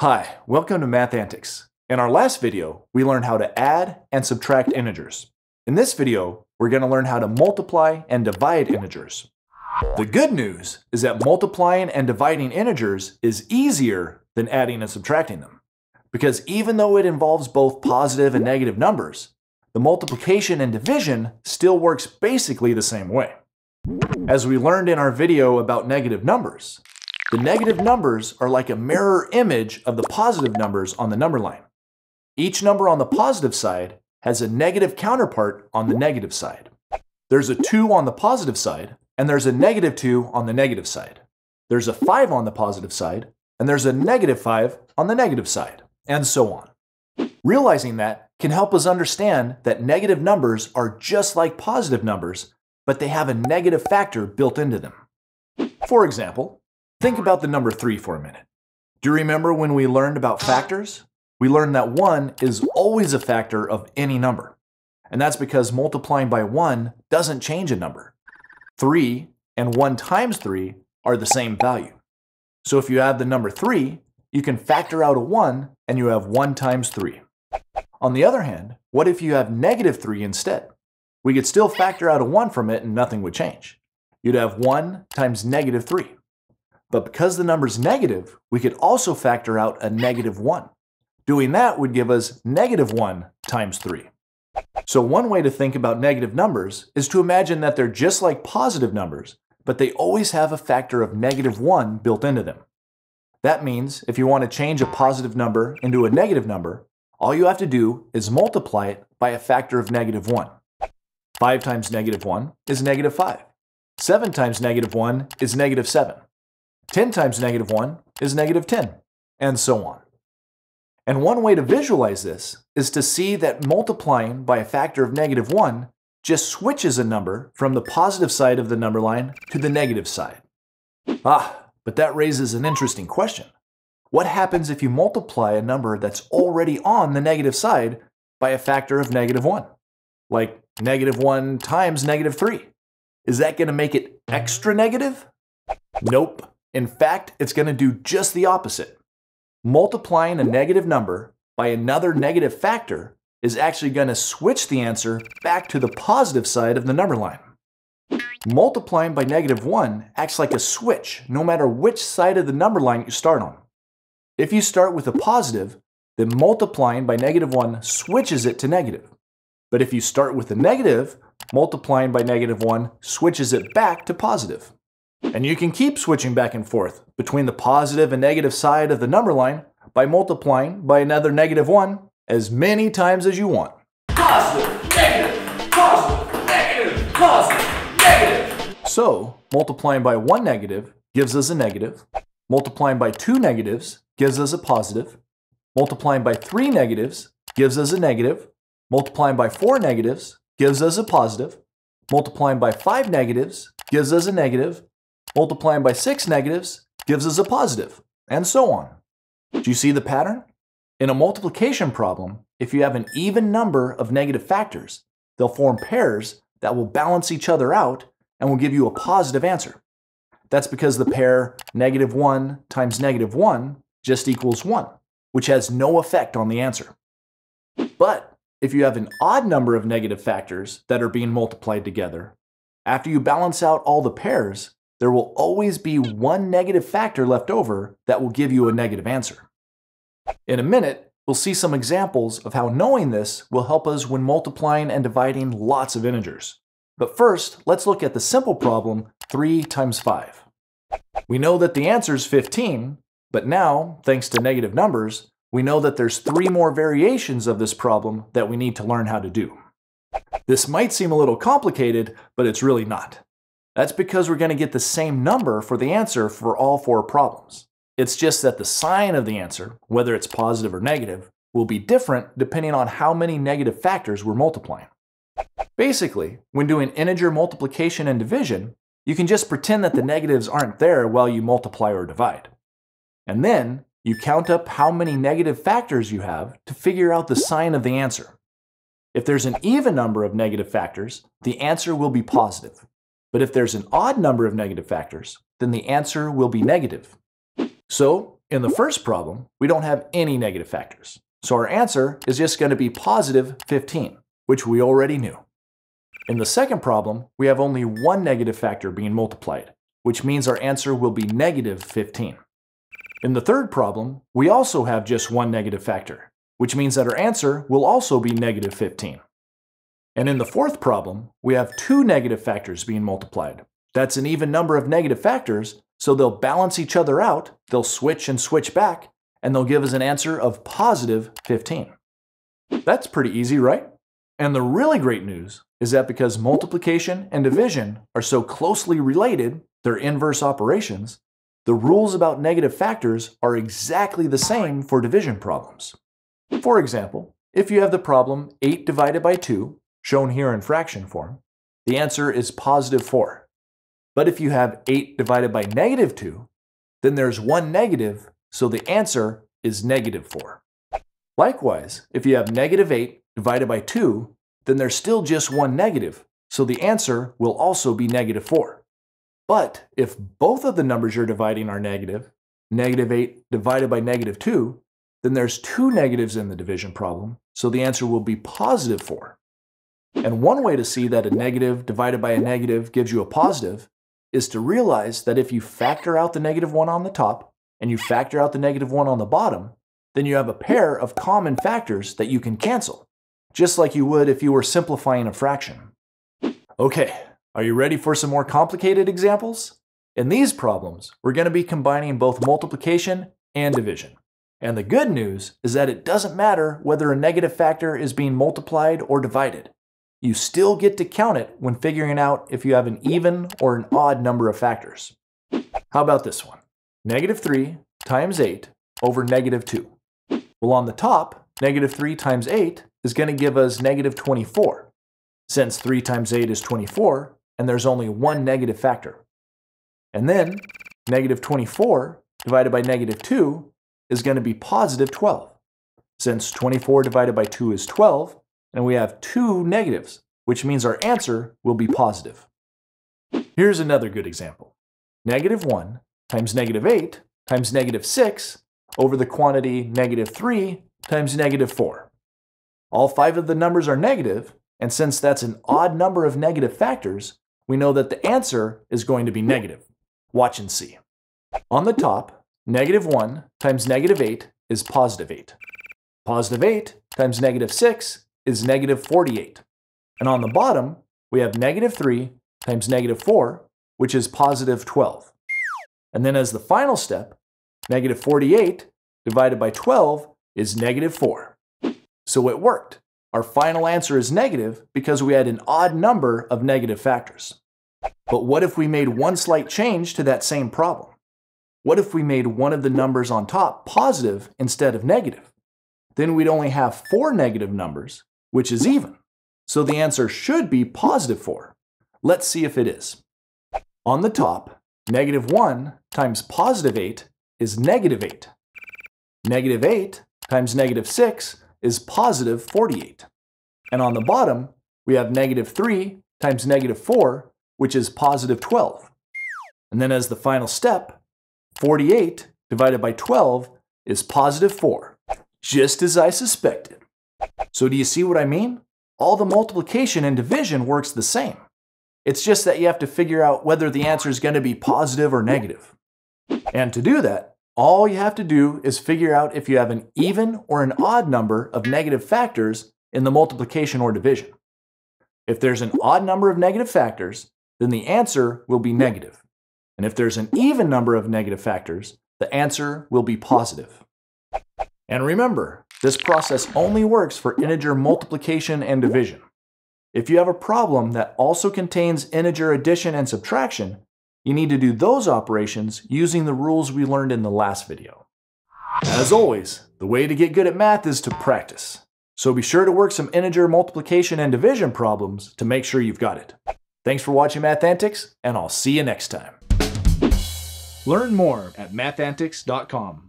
Hi, welcome to Math Antics. In our last video, we learned how to add and subtract integers. In this video, we're going to learn how to multiply and divide integers. The good news is that multiplying and dividing integers is easier than adding and subtracting them. Because even though it involves both positive and negative numbers, the multiplication and division still works basically the same way. As we learned in our video about negative numbers, the negative numbers are like a mirror image of the positive numbers on the number line. Each number on the positive side has a negative counterpart on the negative side. There's a 2 on the positive side, and there's a negative 2 on the negative side. There's a 5 on the positive side, and there's a negative 5 on the negative side, and so on. Realizing that can help us understand that negative numbers are just like positive numbers, but they have a negative factor built into them. For example, Think about the number 3 for a minute. Do you remember when we learned about factors? We learned that 1 is always a factor of any number. And that's because multiplying by 1 doesn't change a number. 3 and 1 times 3 are the same value. So if you add the number 3, you can factor out a 1 and you have 1 times 3. On the other hand, what if you have negative 3 instead? We could still factor out a 1 from it and nothing would change. You'd have 1 times negative 3. But because the number's negative, we could also factor out a negative 1. Doing that would give us negative 1 times 3. So one way to think about negative numbers is to imagine that they're just like positive numbers, but they always have a factor of negative 1 built into them. That means if you want to change a positive number into a negative number, all you have to do is multiply it by a factor of negative 1. 5 times negative 1 is negative 5. 7 times negative 1 is negative 7. 10 times negative 1 is negative 10, and so on. And one way to visualize this is to see that multiplying by a factor of negative 1 just switches a number from the positive side of the number line to the negative side. Ah, but that raises an interesting question. What happens if you multiply a number that's already on the negative side by a factor of negative 1? Like negative 1 times negative 3. Is that going to make it extra negative? Nope. In fact, it's going to do just the opposite. Multiplying a negative number by another negative factor is actually going to switch the answer back to the positive side of the number line. Multiplying by negative 1 acts like a switch no matter which side of the number line you start on. If you start with a positive, then multiplying by negative 1 switches it to negative. But if you start with a negative, multiplying by negative 1 switches it back to positive. And you can keep switching back and forth between the positive and negative side of the number line by multiplying by another negative 1 as many times as you want. Positive, negative, positive, negative, positive, negative. So, multiplying by one negative gives us a negative. Multiplying by two negatives gives us a positive. Multiplying by three negatives gives us a negative. Multiplying by four negatives gives us a positive. Multiplying by five negatives gives us a negative. Multiplying by 6 negatives gives us a positive, and so on. Do you see the pattern? In a multiplication problem, if you have an even number of negative factors, they'll form pairs that will balance each other out and will give you a positive answer. That's because the pair negative 1 times negative 1 just equals 1, which has no effect on the answer. But if you have an odd number of negative factors that are being multiplied together, after you balance out all the pairs, there will always be one negative factor left over that will give you a negative answer. In a minute, we'll see some examples of how knowing this will help us when multiplying and dividing lots of integers. But first, let's look at the simple problem 3 times 5. We know that the answer is 15, but now, thanks to negative numbers, we know that there's three more variations of this problem that we need to learn how to do. This might seem a little complicated, but it's really not. That's because we're going to get the same number for the answer for all four problems. It's just that the sign of the answer, whether it's positive or negative, will be different depending on how many negative factors we're multiplying. Basically, when doing integer multiplication and division, you can just pretend that the negatives aren't there while you multiply or divide. And then, you count up how many negative factors you have to figure out the sign of the answer. If there's an even number of negative factors, the answer will be positive. But if there's an odd number of negative factors, then the answer will be negative. So In the first problem, we don't have any negative factors, so our answer is just going to be positive 15, which we already knew. In the second problem, we have only one negative factor being multiplied, which means our answer will be negative 15. In the third problem, we also have just one negative factor, which means that our answer will also be negative 15. And in the fourth problem, we have two negative factors being multiplied. That's an even number of negative factors, so they'll balance each other out, they'll switch and switch back, and they'll give us an answer of positive 15. That's pretty easy, right? And the really great news is that because multiplication and division are so closely related, they're inverse operations, the rules about negative factors are exactly the same for division problems. For example, if you have the problem 8 divided by 2, shown here in fraction form, the answer is positive 4. But if you have 8 divided by negative 2, then there's one negative, so the answer is negative 4. Likewise, if you have negative 8 divided by 2, then there's still just one negative, so the answer will also be negative 4. But if both of the numbers you're dividing are negative, negative 8 divided by negative 2, then there's two negatives in the division problem, so the answer will be positive 4. And one way to see that a negative divided by a negative gives you a positive is to realize that if you factor out the negative 1 on the top and you factor out the negative 1 on the bottom, then you have a pair of common factors that you can cancel, just like you would if you were simplifying a fraction. Okay, are you ready for some more complicated examples? In these problems, we're going to be combining both multiplication and division. And the good news is that it doesn't matter whether a negative factor is being multiplied or divided. You still get to count it when figuring out if you have an even or an odd number of factors. How about this one? Negative 3 times 8 over negative 2. Well, on the top, negative 3 times 8 is going to give us negative 24. Since 3 times 8 is 24, and there's only one negative factor. And then, negative 24 divided by negative 2 is going to be positive 12. Since 24 divided by 2 is 12, and we have two negatives, which means our answer will be positive. Here's another good example. Negative 1 times negative 8 times negative 6 over the quantity negative 3 times negative 4. All five of the numbers are negative, and since that's an odd number of negative factors, we know that the answer is going to be negative. Watch and see. On the top, negative 1 times negative 8 is positive 8. Positive 8 times negative 6 is negative 48. And on the bottom, we have negative 3 times negative 4, which is positive 12. And then as the final step, negative 48 divided by 12 is negative 4. So it worked. Our final answer is negative because we had an odd number of negative factors. But what if we made one slight change to that same problem? What if we made one of the numbers on top positive instead of negative? Then we'd only have four negative numbers, which is even. So the answer should be positive 4. Let's see if it is. On the top, negative 1 times positive 8 is negative 8. Negative 8 times negative 6 is positive 48. And on the bottom, we have negative 3 times negative 4, which is positive 12. And then as the final step, 48 divided by 12 is positive 4, just as I suspected. So do you see what I mean? All the multiplication and division works the same. It's just that you have to figure out whether the answer is going to be positive or negative. And to do that, all you have to do is figure out if you have an even or an odd number of negative factors in the multiplication or division. If there's an odd number of negative factors, then the answer will be negative. And if there's an even number of negative factors, the answer will be positive. And remember, this process only works for integer multiplication and division. If you have a problem that also contains integer addition and subtraction, you need to do those operations using the rules we learned in the last video. As always, the way to get good at math is to practice. So be sure to work some integer multiplication and division problems to make sure you've got it. Thanks for watching Math Antics, and I'll see you next time. Learn more at mathantics.com.